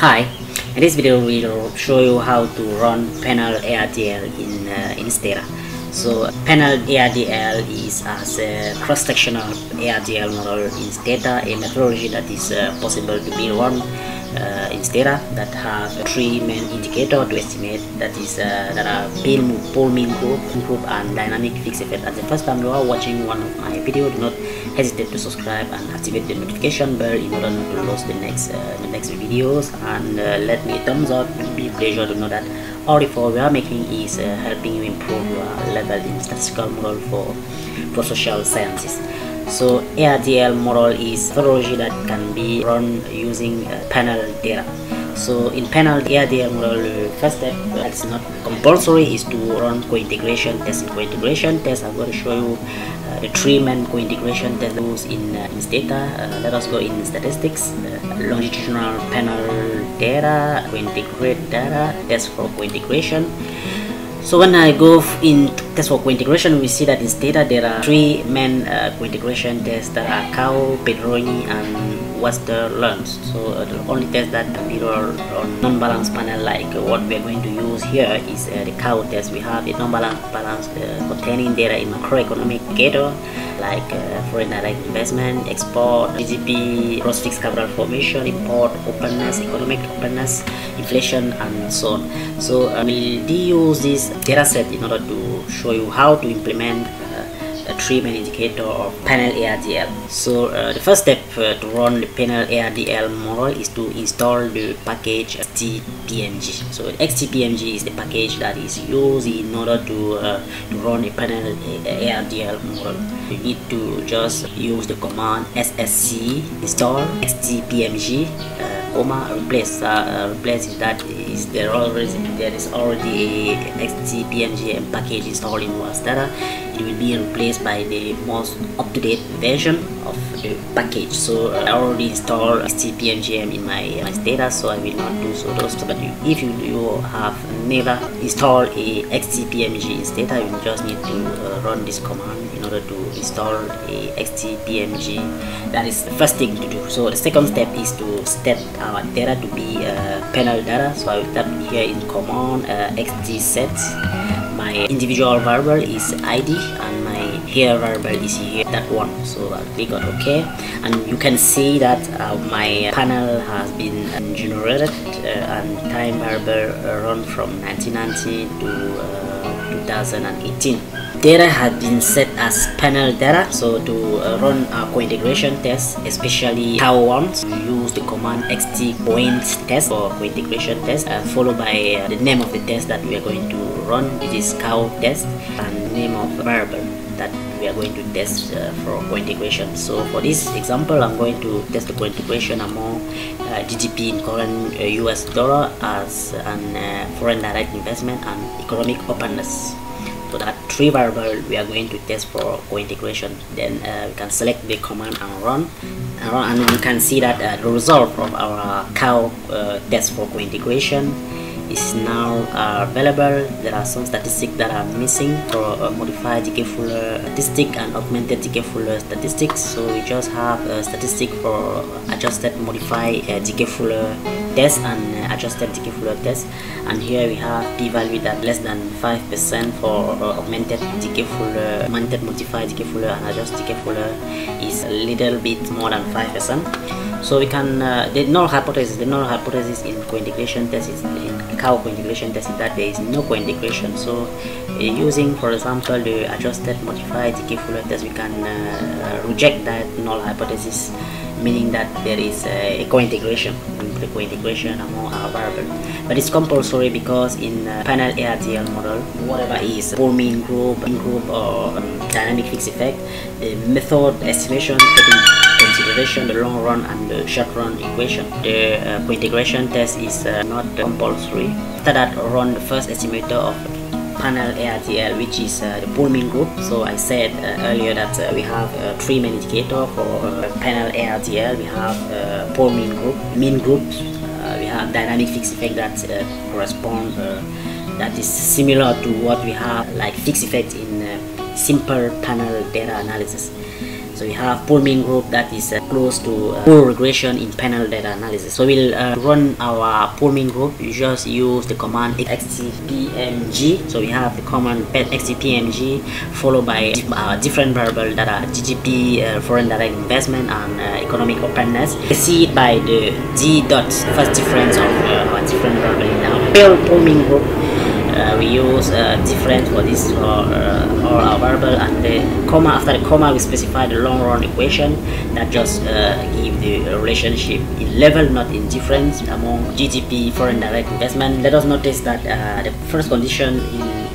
Hi, in this video we will show you how to run panel ARDL in, uh, in Stata. So panel ARDL is as a cross-sectional ARDL model in Stata, a methodology that is uh, possible to be run uh, that have three main indicators to estimate that is uh, that are pool, pool mean group, group and dynamic fixed effect. At the first time you are watching one of my video, do not hesitate to subscribe and activate the notification bell in order not to lose the next uh, the next videos and uh, let me thumbs up. It will be a pleasure to know that all the we are making is uh, helping you improve your level in statistical model for for social sciences. So ARDL model is methodology that can be run using uh, panel data. So in panel ARDL model, the first step that's not compulsory is to run co-integration test. In co-integration test, I'm going to show you uh, the three main co-integration tests in, uh, in Stata. Uh, let us go in statistics, uh, longitudinal panel data, co-integrate data, test for co-integration. So when I go in test for co-integration, we see that in Stata there are three main uh, co-integration tests. That are Kao, Pedroni, and Westerlund. So uh, the only test that run on non-balanced panel like uh, what we are going to use here is uh, the Kao test. We have a non-balanced balance uh, containing data in macroeconomic indicator like uh, foreign direct investment, export, GDP, gross fixed capital formation, import, openness, economic openness, inflation, and so on. So we'll use this data set in order to show you how to implement a three main indicator of panel ARDL. So uh, the first step uh, to run the panel ARDL model is to install the package XTPMG. So XTPMG is the package that is used in order to, uh, to run a panel ARDL model. You need to just use the command ssc install XTPMG comma replace uh, replace that is there already there is already a xtpmg package installed in Stata it will be replaced by the most up-to-date version of the package. So I already installed xtpmgm in my, my Stata so I will not do so those. But if you, you have never installed a xtpmg in Stata you just need to uh, run this command in order to install a xtpmg that is the first thing to do. So the second step is to set our data to be uh, panel data. So I will type here in command uh, set my individual variable is id and my here variable is here that one. So I'll click on ok and you can see that uh, my panel has been generated uh, and time variable run from 1990 to uh, 2018 data had been set as panel data so to uh, run our co-integration test especially Kao ones we use the command xt point test for co-integration test uh, followed by uh, the name of the test that we are going to run which is Kao test and name of variable that we are going to test uh, for co-integration. So for this example i'm going to test the co-integration among uh, GDP in current US uh, dollar as an foreign direct investment and economic openness so that three variable we are going to test for co-integration then uh, we can select the command and run. And, run, and we can see that uh, the result of our Kao uh, test for co-integration is now uh, available. There are some statistics that are missing for uh, modified Dickey-Fuller statistic and augmented Dickey-Fuller statistics. So we just have a statistic for adjusted modified uh, Dickey-Fuller test and adjusted Dickey-Fuller test. And here we have p-value that less than 5% for uh, augmented Dickey-Fuller augmented modified Dickey-Fuller and adjusted Dickey-Fuller is a little bit more than 5% so we can uh, the null hypothesis the null hypothesis in co-integration test is in co-integration test that there is no co-integration so uh, using for example the adjusted modified Dickey-Fuller test we can uh, reject that null hypothesis meaning that there is a co-integration the co-integration among our variable. But it's compulsory because in uh, panel ARDL model whatever is pool mean group mean group or um, dynamic fixed effect the method estimation consideration the long run and the short run equation. The uh, co-integration test is uh, not compulsory. After that run the first estimator of panel ARDL which is uh, the pool mean group. So I said uh, earlier that uh, we have three main indicator for uh, panel ARDL we have uh, pool mean group mean group. We have dynamic fixed effect that correspond that is similar to what we have like fixed effect in simple panel data analysis So we have mean group that is uh, close to uh, regression in panel data analysis. So we'll uh, run our mean group. You just use the command xtpmg. So we have the command xtpmg followed by uh, different variable that are GDP, uh, foreign direct investment, and uh, economic openness. You see it by the d dot first difference of our different variable in our pool mean group we use uh, different for this or, uh, or our variable and the comma after the comma we specify the long run equation that just uh, give the relationship in level not in difference among GDP foreign direct investment. Let us notice that uh, the first condition in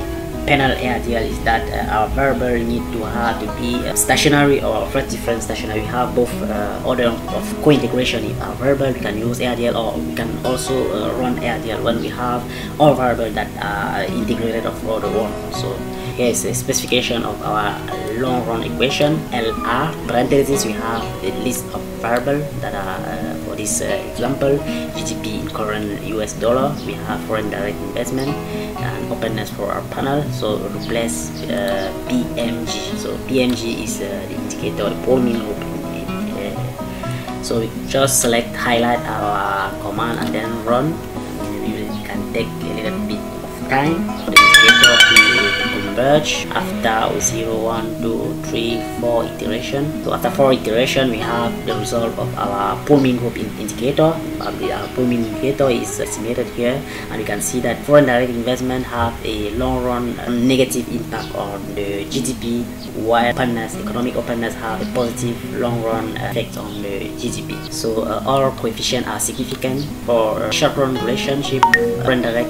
panel ARDL is that uh, our variable need to have to be stationary or different stationary. We have both uh, order of co-integration in our variable. We can use ARDL or we can also uh, run ARDL when we have all variable that are integrated of order one. So here is a specification of our long run equation LR parentheses we have the list of variable that are for this uh, example GDP in current US dollar we have foreign direct investment and openness for our panel so replace uh, PMG so PMG is uh, the indicator mean uh, so just select highlight our command and then run. And we can take a little bit of time the indicator after 0 1 2 3 4 iteration. So after 4 iteration we have the result of our pool mean group in indicator. Um, the uh, pool mean indicator is estimated here and you can see that foreign direct investment have a long run negative impact on the GDP while openness economic openness have a positive long run effect on the GDP so uh, all coefficients are significant for short run relationship foreign direct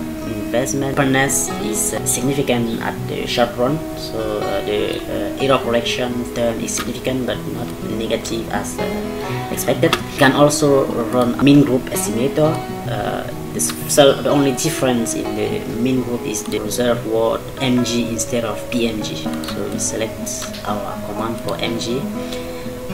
investment is significant at the short run. So uh, the uh, error correction term is significant but not negative as uh, expected. You can also run a mean group estimator. So the only difference in the mean group is the reserve word mg instead of pmg so we select our command for mg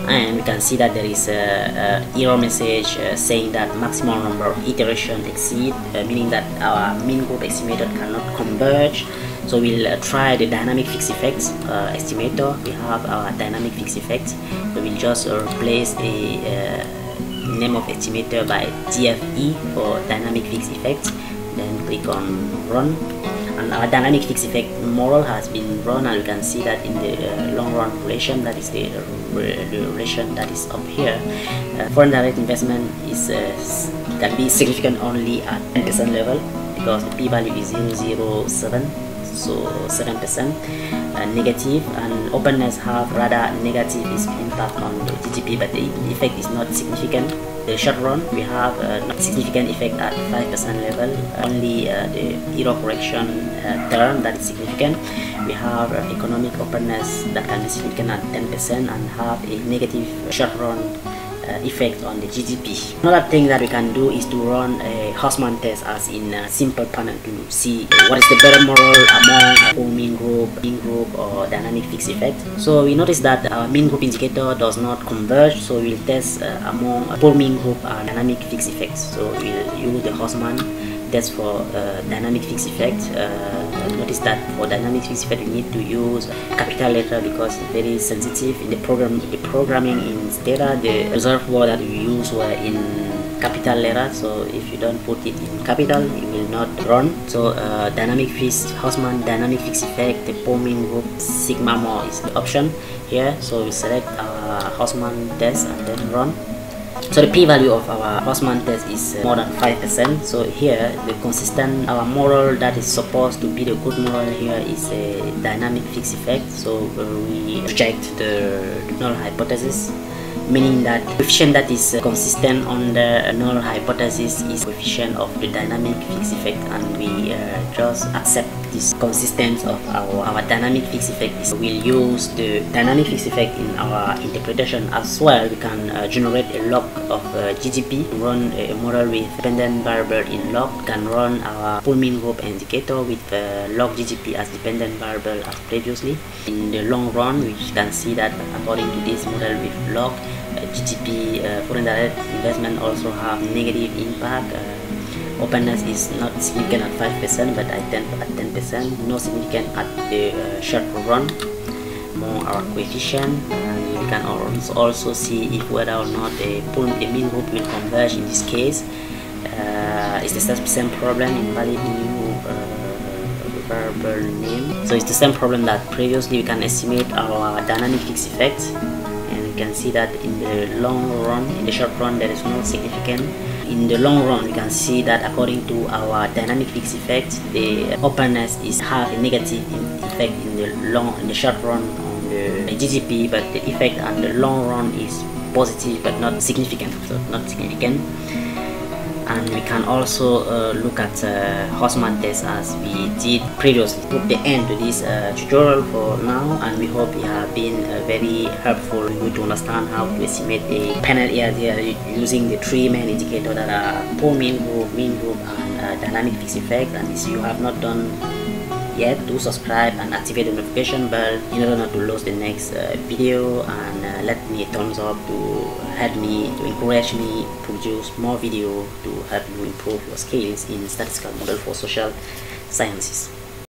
and we can see that there is a, a error message uh, saying that maximum number of iterations exceed uh, meaning that our mean group estimator cannot converge. So we'll uh, try the dynamic fixed effects uh, estimator. We have our dynamic fixed effects. So we'll just replace the uh, name of estimator by DFE for dynamic fixed effects. Then click on run and our dynamic fixed effect model has been run and you can see that in the uh, long run relation that is the, the relation that is up here. Uh, foreign direct investment is uh, can be significant only at 10% level because the p-value is 007 so 7% uh, negative and openness have rather negative impact on the GDP but the effect is not significant. The short run we have a not significant effect at 5% level. Only uh, the error correction uh, term that is significant. We have uh, economic openness that can be significant at 10% and have a negative short run. uh, effect on the GDP. Another thing that we can do is to run a Hausman test as in a simple panel to see what is the better model among a mean group, mean group or dynamic fixed effect. So we notice that our mean group indicator does not converge so we'll test uh, among a mean group and dynamic fixed effects. So we'll use the Hausman test for uh, dynamic fixed effect. Uh, notice that for dynamic fixed effect we need to use capital letter because it's very sensitive in the program the programming in Stata the reserve word that we use were in capital letter so if you don't put it in capital it will not run. So uh, dynamic fixed Hausman dynamic fixed effect the pool group sigma more is the option here. So we select Hausman test and then run so the p-value of our Hausman test is uh, more than 5%. So here the consistent our model that is supposed to be the good model here is a dynamic fixed effect. So uh, we reject the, null hypothesis meaning that coefficient that is uh, consistent on the null hypothesis is coefficient of the dynamic fixed effect and we uh, just accept this consistency of our, our dynamic fixed effect we'll use the dynamic fixed effect in our interpretation as well. We can uh, generate a log of uh, GDP run a model with dependent variable in log can run our pool mean group indicator with uh, log GDP as dependent variable as previously. In the long run we can see that according to this model with log GDP uh, foreign direct investment also have negative impact uh, openness is not significant at 5% but at 10 at 10% no significant at the uh, short run more our coefficient and you can also see if whether or not the, the mean group will converge in this case. Uh, it's the same problem in valid new uh, variable name. So it's the same problem that previously we can estimate our dynamic fixed effect and you can see that in the long run, in the short run there is no significant in the long run we can see that according to our dynamic fixed effect the openness is have a negative effect in the long in the short run on the GDP, but the effect on the long run is positive but not significant so not significant and we can also uh, look at uh, Hausman test as we did previously. Put the end to this uh, tutorial for now and we hope it has been uh, very helpful for you to understand how to estimate a panel ARDL using the three main indicators that are poor mean group, mean group and uh, dynamic fixed effect and if you have not done yet do subscribe and activate the notification bell in order not to lose the next uh, video. And uh, let me a thumbs up to help me to encourage me produce more video to help you improve your skills in statistical model for social sciences